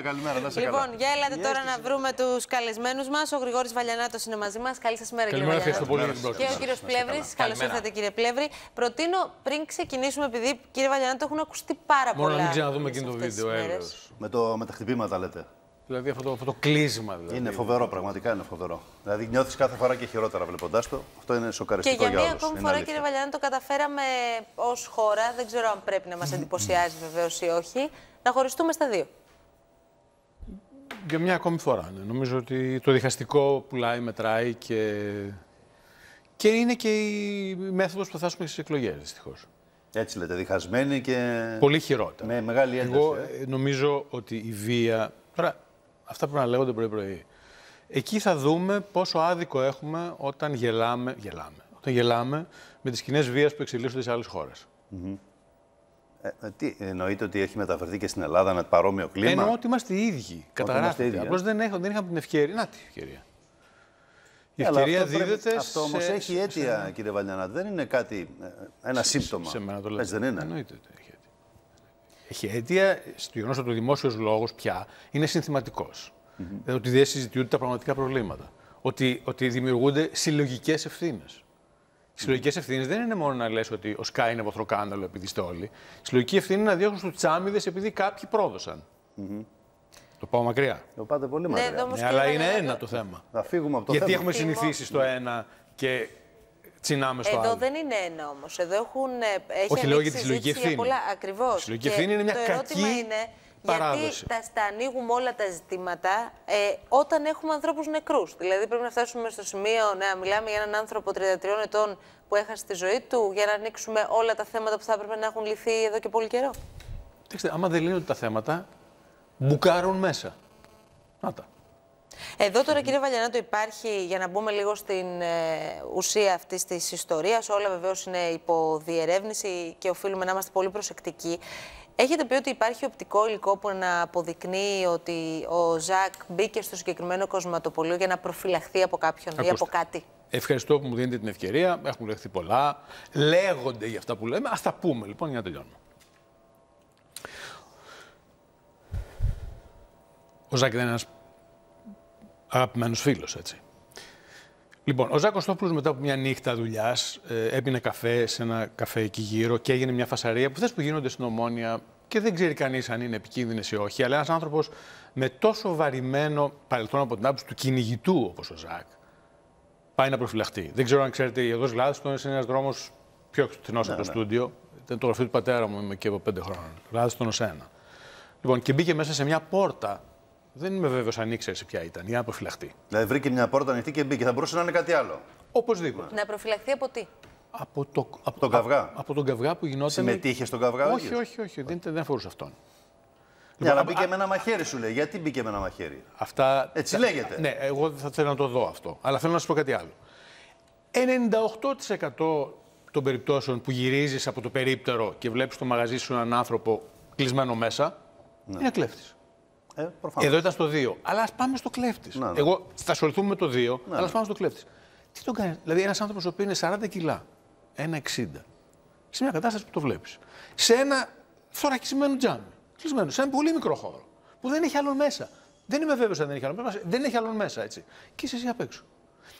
Καλημέρα, να σε Λοιπόν, καλά. για έλατε τώρα να βρούμε τους καλεσμένους μας. Ο Γρηγόρης Βαλιανάτος είναι μαζί μας. Καλή σας μέρα, κύριε Καλημέρα, Βαλιανάτο. ευχαριστώ πολύ για την Και πρόσκληση. ο κύριος Πλεύρης. Καλώς ήρθατε, κύριε Πλεύρη. Προτείνω πριν ξεκινήσουμε, επειδή κύριε Βαλιανάτο έχουν ακουστεί πάρα πολλά. Μόνο να μην ξαναδούμε αυτές εκείνο το τις βίντεο, μέρες. έλεος. Με, το, με τα χτυπήματα λέτε. Δηλαδή αυτό το, αυτό το κλείσμα. Δηλαδή. Είναι φοβερό, πραγματικά είναι φοβερό. Δηλαδή νιώθεις κάθε φορά και χειρότερα βλέποντάς το. Αυτό είναι Και σοκαριστικό για για, μία όλους. ακόμη Είναι φορά, αλήθεια. κύριε Βαλιανάτο, καταφέραμε ως χώρα, δεν ξέρω αν πρέπει να μας εντυπωσιάζει βεβαίως ή όχι, να χωριστούμε στα δύο. Για μια ακόμη φορά. Ναι. Νομίζω ότι το διχαστικό πουλάει, μετράει και, και είναι και η μέθοδος που θα φτάσουμε στις εκλογές, δυστυχώς. Έτσι λέτε, διχασμένοι και Πολύ χειρότερα. με μεγάλη ένταση. Εγώ ε. ε, νομίζω ότι η βία. Τώρα, αυτά πρέπει να λέγονται πρωί-πρωί. Εκεί θα δούμε πόσο άδικο έχουμε όταν γελάμε, γελάμε, όταν γελάμε με τις κοινές βίας που εξελίσσονται σε άλλες χώρες. Ε, ε, τι, εννοείτε ότι έχει μεταφερθεί και στην Ελλάδα με παρόμοιο κλίμα. Εννοώ ότι είμαστε οι ίδιοι. είμαστε Καταγράφεται. ίδιοι, ε. Απλώς δεν, έχω, δεν είχαμε την ευκαιρία. Να τη ευκαιρία. Η Ε, αλλά ευκαιρία αυτό πρέπει- δίδεται. Αυτό όμως σε- έχει αίτια, κύριε Βαλιανά. Δεν είναι κάτι, ε, ένα σύμπτωμα. Σε μένα το λέτε. Έτσι δεν είναι; Εννοείται ότι έχει αίτια. Έχει αίτια στο γεγονός ότι ο δημόσιος λόγος πια είναι συνθηματικός. Δηλαδή ότι δεν συζητιούνται τα πραγματικά προβλήματα. Ότι, ότι δημιουργούνται συλλογικές ευθύνες. Οι συλλογικές ευθύνες δεν είναι μόνο να λες ότι ο Σκάι είναι βοθροκάναλο επειδή είστε όλοι. Η συλλογική ευθύνη είναι να διώχνουν τους τσάμιδες επειδή κάποιοι πρόδωσαν. Το πάω μακριά. Το πάτε πολύ Ναι, μακριά. εδώ όμως, Ναι, κύριε αλλά είναι Βαλιανάτο, ένα το θέμα. Να φύγουμε από το Γιατί θέμα. έχουμε Θυμό- συνηθίσει στο ένα και τσινάμε στο Εδώ άλλο. δεν είναι ένα όμως. Εδώ έχουν. ε, Έχει Όχι, λέω για ανοίξει τη συλλογική συζήτηση για ευθύνη. πολλά. Ακριβώς. Η συλλογική ευθύνη είναι μια το ερώτημα κακή είναι παράδοση. γιατί τα, τα ανοίγουμε όλα τα ζητήματα ε, όταν έχουμε ανθρώπους νεκρούς. Δηλαδή πρέπει να φτάσουμε στο σημείο να μιλάμε για έναν άνθρωπο 33 ετών που έχασε τη ζωή του για να ανοίξουμε όλα τα θέματα που θα έπρεπε να έχουν λυθεί εδώ και πολύ καιρό. Κοιτάξτε, άμα δεν λύνονται τα θέματα, μπουκάρουν μέσα. Να τα. Εδώ τώρα, κύριε Βαλιανάτο, υπάρχει, για να μπούμε λίγο στην ε, ουσία αυτής της ιστορίας, όλα βεβαίως είναι υπό διερεύνηση και οφείλουμε να είμαστε πολύ προσεκτικοί. Έχετε πει ότι υπάρχει οπτικό υλικό που να αποδεικνύει ότι ο Ζακ μπήκε στο συγκεκριμένο κοσματοπολείο για να προφυλαχθεί από κάποιον ή από Ακούστε. κάτι; Ευχαριστώ που μου δίνετε την ευκαιρία. Έχουν λεχθεί πολλά. Λέγονται για αυτά που λέμε. Α τα πούμε λοιπόν για να τελειώνουμε. Ο Ζάκη δεν είναι ένας αγαπημένος φίλος, έτσι. Λοιπόν, ο Ζάκος Κωστόπουλο μετά από μια νύχτα δουλειάς έπινε καφέ σε ένα καφέ εκεί γύρω και έγινε μια φασαρία που θες που γίνονται στην ομόνια και δεν ξέρει κανείς αν είναι επικίνδυνες ή όχι. Αλλά ένας άνθρωπος με τόσο βαρημένο παρελθόν από την άποψη του κυνηγητού όπως ο Ζακ, πάει να προφυλαχτεί. Δεν ξέρω αν ξέρετε, η Οδός Γλάδιστον είναι ένας δρόμος πιο εκτενός από το στούντιο. Ήταν το γραφείο του πατέρα μου, είμαι και από πέντε χρόνια. Γλάδιστον ως ένα. Λοιπόν, και μπήκε μέσα σε μια πόρτα. Δεν είμαι βέβαιος αν ήξερε σε ποια ήταν, για να προφυλαχτεί. Δηλαδή βρήκε μια πόρτα ανοιχτή και μπήκε. Θα μπορούσε να είναι κάτι άλλο. Οπωσδήποτε. Να προφυλαχθεί από τι; Από, το, από, τον καυγά. Από, από τον καυγά που γινόταν. Συμμετείχε στον καυγά, ο Όχι, ίδιος; όχι, όχι. Δεν, δεν αφορούσε αυτόν. Ναι, αλλά Λοιπόν, μπήκε με ένα μαχαίρι, σου λέει. Γιατί μπήκε με ένα μαχαίρι; Αυτά... Έτσι λέγεται. Ναι, εγώ δεν θα θέλω να το δω αυτό. Αλλά θέλω να σα πω κάτι άλλο. 98% των περιπτώσεων που γυρίζεις από το περίπτερο και βλέπεις στο μαγαζί σου έναν άνθρωπο κλεισμένο μέσα, είναι κλέφτης. Ε, προφανώς. Εδώ ήταν στο 2. Αλλά ας πάμε στο κλέφτης. Ναι, ναι. Εγώ θα ασχοληθούμε με το 2, αλλά ας πάμε στο κλέφτης. Τι τον κάνει, Δηλαδή, ένας άνθρωπος που είναι 40 κιλά, 1,60, σε μια κατάσταση που το βλέπεις, σε ένα θωρακισμένο τζάμι, κλεισμένο, σε ένα πολύ μικρό χώρο, που δεν έχει άλλον μέσα. Δεν είμαι βέβαιος αν δεν έχει άλλον μέσα. Δεν έχει άλλον μέσα, έτσι. Και είσαι εσύ απ' έξω.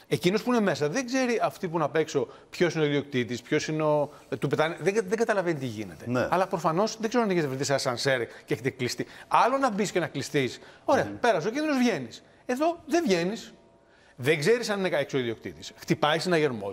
Εκείνος που είναι μέσα δεν ξέρει αυτή που είναι απ' έξω ποιος είναι ο ιδιοκτήτης, ποιος είναι ο. Του πετάνε, δεν, δεν καταλαβαίνει τι γίνεται. Ναι. Αλλά προφανώς δεν ξέρω αν έχετε βρεθεί σε ασανσέρ και έχετε κλειστεί. Άλλο να μπεις και να κλειστείς. Ωραία, πέρασε ο κίνδυνος, βγαίνεις. Εδώ δεν βγαίνεις. Δεν ξέρεις αν είναι έξω ο ιδιοκτήτης. Χτυπάει συναγερμό.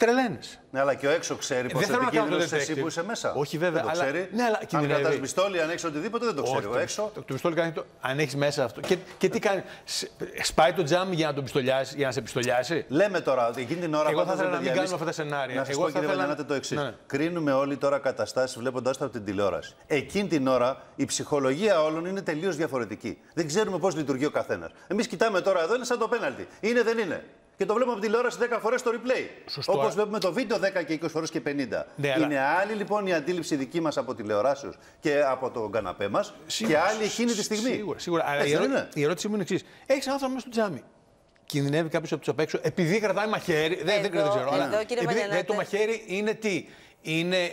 Τρελαίνεσαι. Ναι, αλλά και ο έξω ξέρει Ε, πως δεν θέλω να κάνω το επικίνδυνο εσύ detective. που είσαι μέσα. Όχι, βέβαια, Δεν το αλλά- ξέρει. ναι, αλλά αν κινδυνεύεις. κρατάς πιστόλι, αν έχεις οτιδήποτε, δεν το ξέρει. Όχι, Ο έξω. Το, το πιστόλι κάνει το. Αν έχεις μέσα αυτό. Και, και τι κάνει; Σ- Σπάει το τζάμι για να τον πιστολιάσει, για να σε πιστολιάσει; Λέμε τώρα ότι εκείνη την ώρα. Εγώ θα πάντως, ήθελα ρε να μην παιδιά, κάνουμε εμείς- αυτά τα σενάρια. Να σας Εγώ πω, θα κύριε ήθελα- Βαλιανάτε, το εξής. Ναι, ναι. Κρίνουμε όλοι τώρα καταστάσεις βλέποντα τα από την τηλεόραση. Εκείνη την ώρα η ψυχολογία όλων είναι τελείως διαφορετική. Δεν ξέρουμε πώς λειτουργεί ο καθένας. Εμείς κοιτάμε τώρα εδώ, είναι σαν το πέναλτι. Είναι, δεν είναι. Και το βλέπουμε από την τηλεόραση 10 φορές το replay. Σωστό. Όπως βλέπουμε το βίντεο 10 και 20 φορές και 50. Ναι, αλλά- Είναι άλλη λοιπόν η αντίληψη δική μας από τηλεοράσεω και από τον καναπέ μας και Σίγουρα, άλλη εκείνη τη στιγμή. Σίγουρα, σίγουρα. Αλλά Έτσι η, δεν ερώ- είναι; η ερώτησή μου είναι εξής. Έχεις έναν άνθρωπο μέσα στο τζάμι. Κινδυνεύει κάποιος από τους απ' έξω επειδή κρατάει μαχαίρι. Δεν, δεν Εδώ- ξέρω. αλλά εδώ, κύριε επειδή, Βαλιανάτε. ναι, το μαχαίρι είναι τι; Είναι, ε,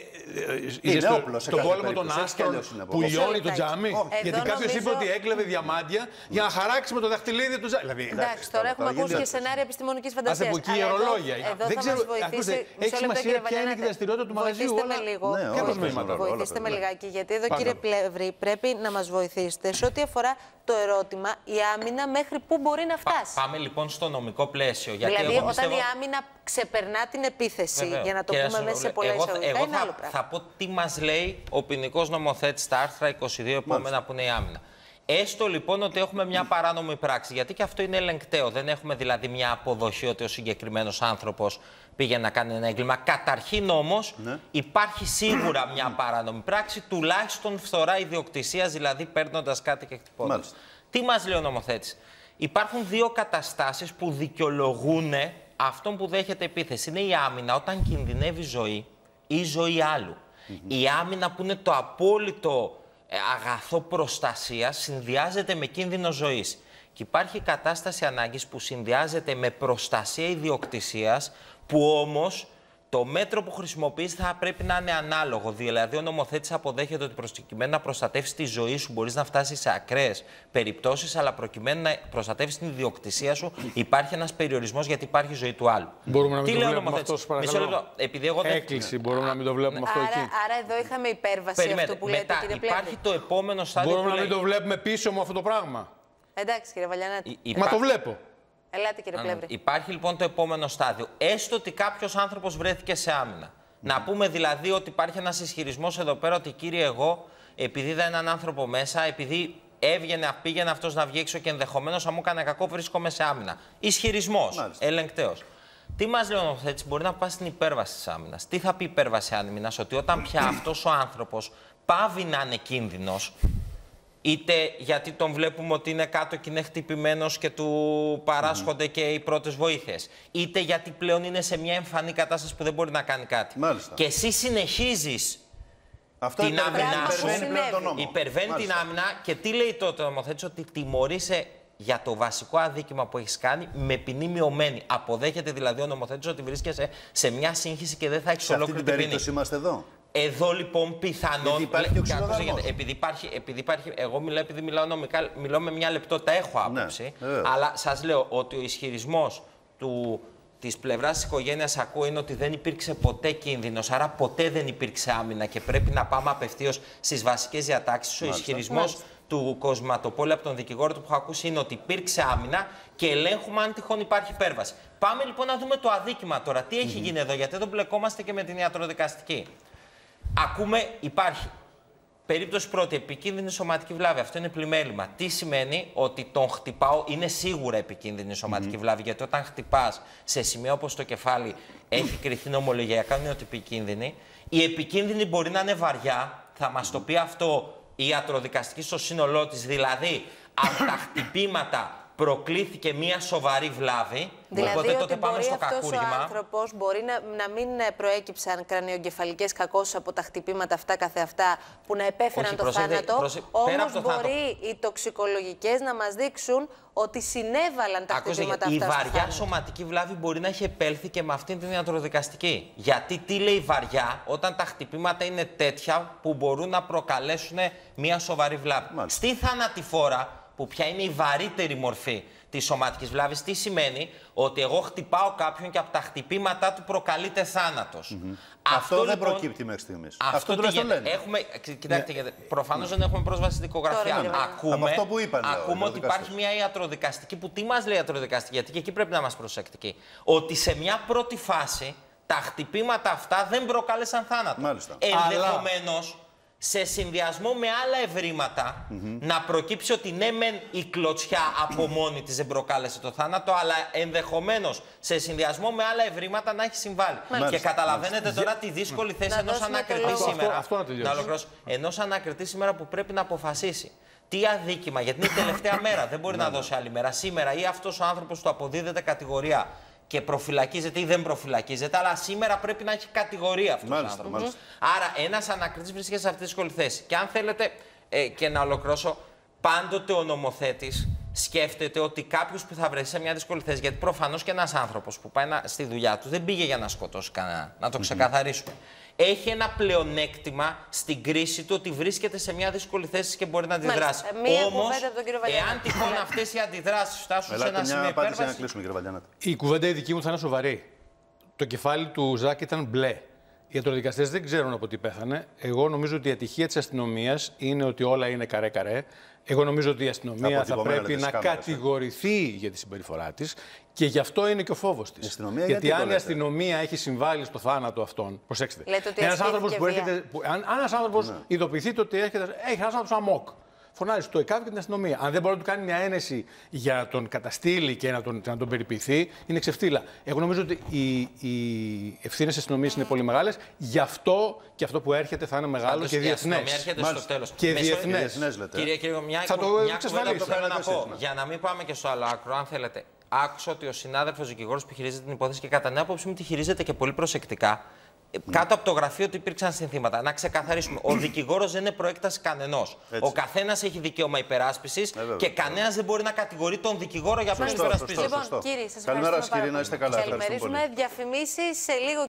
Είναι στο, όπλος σε τον κάθε πόλεμο των περίπτωση, έτσι κι άστρων αλλιώς είναι που όπλο. λιώνει το Μισό τζάμι. λεπτάκι. Γιατί Εδώ κάποιος είπε νομίζω- ότι έκλεβε διαμάντια για να χαράξει με το δαχτυλίδι του τζάμι. Δηλαδή, Εντάξει, τώρα έχουμε τώρα ακούσει γίνεται και σενάρια επιστημονικής φαντασίας. από εκεί ιερολόγια. Εδώ Δεν θα ξέρω, μας βοηθήσει. ακούστε, Μισό έχει λεπτό, σημασία κύριε ποια είναι Βαλιανάτε. η δραστηριότητα του μαγαζιού, Βοηθήστε με αλλά- λίγο. Ναι, Ποια όλα προσμήματα, όλα Βοηθήστε με παιδιά. λιγάκι, γιατί εδώ Πάντα. κύριε Πλεύρη πρέπει να μας βοηθήσετε σε ό,τι αφορά το ερώτημα η άμυνα μέχρι πού μπορεί να Πα- φτάσει. πάμε λοιπόν στο νομικό πλαίσιο. Γιατί δηλαδή, εγώ όταν πιστεύω... η άμυνα ξεπερνά την επίθεση, Βεβαίως. για να το Κύριε πούμε μέσα σε Σονογλου, πολλά εγώ, εισαγωγικά, εγώ είναι θα, άλλο πράγμα. θα πω τι μας λέει ο ποινικός νομοθέτης στα άρθρα 22 επόμενα που είναι η άμυνα. Έστω λοιπόν ότι έχουμε μια παράνομη πράξη, γιατί και αυτό είναι ελεγκταίο. Δεν έχουμε δηλαδή μια αποδοχή ότι ο συγκεκριμένος άνθρωπος πήγε να κάνει ένα έγκλημα. Καταρχήν όμως Ναι. υπάρχει σίγουρα μια παράνομη πράξη, τουλάχιστον φθορά ιδιοκτησίας, δηλαδή παίρνοντας κάτι και χτυπώντας. Μάλιστα. Τι μας λέει ο νομοθέτης; Υπάρχουν δύο καταστάσεις που δικαιολογούν αυτόν που δέχεται επίθεση. Είναι η άμυνα όταν κινδυνεύει ζωή ή ζωή άλλου. Η άμυνα που είναι το απόλυτο ε, αγαθό προστασίας συνδυάζεται με κίνδυνο ζωής. Και υπάρχει κατάσταση ανάγκης που συνδυάζεται με προστασία ιδιοκτησίας που όμως το μέτρο που χρησιμοποιείς θα πρέπει να είναι ανάλογο. Δηλαδή, ο νομοθέτης αποδέχεται ότι προκειμένου να προστατεύσει τη ζωή σου μπορείς να φτάσεις σε ακραίες περιπτώσεις, αλλά προκειμένου να προστατεύσει την ιδιοκτησία σου υπάρχει ένας περιορισμός γιατί υπάρχει ζωή του άλλου. Μπορούμε να μην Τι το λέει ο βλέπουμε νομοθέτης; αυτό, σας Μισό παρακαλώ. λεπτό. Επειδή εγώ δεν. Έκκληση, μπορούμε να μην το βλέπουμε αυτό Άρα, εκεί. άρα εδώ είχαμε υπέρβαση Περιμένετε. αυτού που λέτε, Μετά κύριε υπάρχει Πλεύρη. το επόμενο στάδιο Μπορούμε που να μην λέει... το βλέπουμε πίσω μου αυτό το πράγμα. Εντάξει, κύριε Βαλιανάτη. Υ- Μα υπά- το βλέπω. Ελάτε, κύριε Πλεύρη. Υπάρχει λοιπόν το επόμενο στάδιο. Έστω ότι κάποιος άνθρωπος βρέθηκε σε άμυνα. Να πούμε δηλαδή ότι υπάρχει ένας ισχυρισμός εδώ πέρα ότι κύριε, εγώ επειδή είδα έναν άνθρωπο μέσα, επειδή έβγαινε, πήγαινε αυτός να βγει έξω και ενδεχομένως θα μου έκανε κακό, βρίσκομαι σε άμυνα. Ισχυρισμός. Μάλιστα. Ελεγκταίο. Τι μας λέει ο νομοθέτης, μπορεί να πάει στην υπέρβαση της άμυνας. Τι θα πει υπέρβαση άμυνας, ότι όταν πια αυτός ο άνθρωπος πάβει να είναι κίνδυνος, είτε γιατί τον βλέπουμε ότι είναι κάτω και είναι χτυπημένος και του παράσχονται και οι πρώτες βοήθειες, είτε γιατί πλέον είναι σε μια εμφανή κατάσταση που δεν μπορεί να κάνει κάτι. Μάλιστα. Και εσύ συνεχίζεις Αυτό την υπερβαίνει, άμυνα Πράγμα σου, που υπερβαίνει πλέον τον συνέβη. νόμο. υπερβαίνει την Μάλιστα. άμυνα και τι λέει τότε ο νομοθέτης, ότι τιμωρείσαι για το βασικό αδίκημα που έχεις κάνει με ποινή μειωμένη. Αποδέχεται δηλαδή ο νομοθέτης ότι βρίσκεσαι σε μια σύγχυση και δεν θα έχεις Σε αυτή ολόκληρη την την ποινή. περίπτωση είμαστε εδώ. Εδώ λοιπόν πιθανόν. Γιατί υπάρχει Λέ- ο και ακούστε, ξυλοδαρμός. γιατί- επειδή υπάρχει, επειδή υπάρχει. Εγώ μιλάω επειδή μιλάω νομικά, μιλάω με μια λεπτότητα, έχω άποψη. βεβαίως. αλλά σας λέω ότι ο ισχυρισμός του. Της πλευράς της οικογένειας ακούω είναι ότι δεν υπήρξε ποτέ κίνδυνος, άρα ποτέ δεν υπήρξε άμυνα και πρέπει να πάμε απευθείω στις βασικές διατάξεις. Ο Μάλιστα. ισχυρισμός του Κοσματοπόλη από τον δικηγόρο του που έχω ακούσει είναι ότι υπήρξε άμυνα και ελέγχουμε αν τυχόν υπάρχει υπέρβαση. Πάμε λοιπόν να δούμε το αδίκημα τώρα. Τι έχει γίνει εδώ, γιατί εδώ μπλεκόμαστε και με την ιατροδικαστική. Ακούμε, υπάρχει. Περίπτωση πρώτη, επικίνδυνη σωματική βλάβη. Αυτό είναι πλημέλημα. Τι σημαίνει ότι τον χτυπάω, είναι σίγουρα επικίνδυνη σωματική βλάβη. Γιατί όταν χτυπάς σε σημείο όπως το κεφάλι, έχει κρυθεί νομολογιακά είναι ότι επικίνδυνη. Η επικίνδυνη μπορεί να είναι βαριά. Θα μας το πει αυτό η ιατροδικαστική στο σύνολό της. Δηλαδή, από τα χτυπήματα προκλήθηκε μία σοβαρή βλάβη. Δηλαδή οπότε ότι τότε πάμε μπορεί στο αυτός ο κακούργημα. άνθρωπος μπορεί να, να μην ε, προέκυψαν κρανιογκεφαλικές κακώσεις από τα χτυπήματα αυτά καθεαυτά που να επέφεραν Όχι, το προσέξτε, θάνατο. προσε- πέρα Όμως από το θάνατο. μπορεί οι τοξικολογικές να μας δείξουν ότι συνέβαλαν τα Ακούστε, χτυπήματα η αυτά στο βαριά θάνατο. σωματική βλάβη μπορεί να έχει επέλθει και με αυτήν την ιατροδικαστική. Γιατί τι λέει βαριά, όταν τα χτυπήματα είναι τέτοια που μπορούν να προκαλέσουν μια σοβαρή βλάβη; Μάλιστα. Στη θανατηφόρα, που πια είναι η βαρύτερη μορφή της σωματική βλάβης, τι σημαίνει; Ότι εγώ χτυπάω κάποιον και από τα χτυπήματά του προκαλείται θάνατος. Αυτό, δεν προκύπτει μέχρι στιγμής. Αυτό, τι τουλάχιστον γίνεται; λένε. Έχουμε, ξε- κοιτάξτε, γιατί προφανώς δεν έχουμε πρόσβαση στην δικογραφία. Τώρα, κύριε Βαρνά. Ακούμε, Από αυτό που είπαν, λέω, ακούμε οι ότι δικαστές. υπάρχει μια ιατροδικαστική που τι μας λέει η ιατροδικαστική, γιατί και εκεί πρέπει να είμαστε προσεκτικοί. Ότι σε μια πρώτη φάση τα χτυπήματα αυτά δεν προκάλεσαν θάνατο. Μάλιστα. Ενδεχομένως σε συνδυασμό με άλλα ευρήματα να προκύψει ότι ναι, μεν η κλωτσιά από μόνη της δεν προκάλεσε το θάνατο, αλλά ενδεχομένως σε συνδυασμό με άλλα ευρήματα να έχει συμβάλει. Μάλιστα. Και καταλαβαίνετε τώρα τη δύσκολη θέση Να ενός δώσουμε το ανακριτή λόγο. Αυτό- σήμερα. αυτό να τελειώσω. ολοκληρώσω. Ενός ανακριτή σήμερα που πρέπει να αποφασίσει τι αδίκημα, γιατί είναι η τελευταία μέρα, δεν μπορεί να δώσει άλλη μέρα. Σήμερα ή αυτός ο άνθρωπος του αποδίδεται κατηγορία και προφυλακίζεται ή δεν προφυλακίζεται, αλλά σήμερα πρέπει να έχει κατηγορία αυτός ο Μάλιστα, άνθρωπος. μάλιστα. Άρα, ένας ανακριτής βρίσκεται σε αυτή τη δύσκολη θέση. Και αν θέλετε ε, και να ολοκληρώσω, πάντοτε ο νομοθέτης σκέφτεται ότι κάποιος που θα βρεθεί σε μια δύσκολη θέση, γιατί προφανώς και ένας άνθρωπος που πάει να, στη δουλειά του δεν πήγε για να σκοτώσει κανένα, να το ξεκαθαρίσουμε. Έχει ένα πλεονέκτημα στην κρίση του ότι βρίσκεται σε μια δύσκολη θέση και μπορεί να αντιδράσει. Μάλιστα. Μία Όμω, κουβέντα από τον κύριο Βαλιανάτη. εάν τυχόν αυτές οι αντιδράσεις φτάσουν σε Ελάτε ένα μια σημείο απάντηση να υπέρβαση. κλείσουμε, κύριε Βαλιανάτη. Η κουβέντα η δική μου θα είναι σοβαρή. Το κεφάλι του Ζάκ ήταν μπλε. Οι ιατροδικαστές δεν ξέρουν από τι πέθανε. Εγώ νομίζω ότι η ατυχία της αστυνομίας είναι ότι όλα είναι καρέ-καρέ. Εγώ νομίζω ότι η αστυνομία θα Αποτυπωμένα πρέπει λέτε να στις κάμερες, ε. κατηγορηθεί για τη συμπεριφορά της και γι' αυτό είναι και ο φόβος της. αστυνομία γιατί γιατί το αν η λέτε; αστυνομία έχει συμβάλει στο θάνατο αυτών. Προσέξτε. Λέτε ότι ένας ασκήθηκε άνθρωπος που βία. έρχεται. Που, αν αν ένας άνθρωπος Ναι. ειδοποιηθεί ότι έρχεται, έχει ένας άνθρωπος αμόκ. Φωνάζει στο ΕΚΑΒ και την αστυνομία. Αν δεν μπορεί να του κάνει μια ένεση για να τον καταστήλει και να τον, να τον περιποιηθεί, είναι ξεφτύλα. Εγώ νομίζω ότι οι, οι ευθύνες της αστυνομίας είναι πολύ μεγάλες. Γι' αυτό και αυτό που έρχεται θα είναι μεγάλο Πάντως και η διεθνές. αστυνομία έρχεται στο τέλος. Και Με διεθνές. Διεθνές λέτε. Κύριε Κύριο, μια, Θα το μια κουβέντα εξασφαλίσω. που θέλω να Κάνετε πω. εσείς, ναι. Για να μην πάμε και στο άλλο άκρο, αν θέλετε. Άκουσα ότι ο συνάδελφος δικηγόρος που χειρίζεται την υπόθεση και κατά την άποψή μου τη χειρίζεται και πολύ προσεκτικά. Ε, Κάτω από το γραφείο ότι υπήρξαν συνθήματα. Να ξεκαθαρίσουμε. Ο δικηγόρος δεν είναι προέκταση κανενός. Ο καθένας έχει δικαίωμα υπεράσπισης βέβαια. και κανένας δεν μπορεί να κατηγορεί τον δικηγόρο για ποιον Σωστό, υπερασπίζεται. σωστό, Λοιπόν, σωστό. κύριε, σας Καλημέρα ευχαριστούμε σας, κύριε, πάρα να είστε πολύ. καλά. Ευχαριστούμε Καλημερίζουμε. πολύ. Διαφημίσεις σε λίγο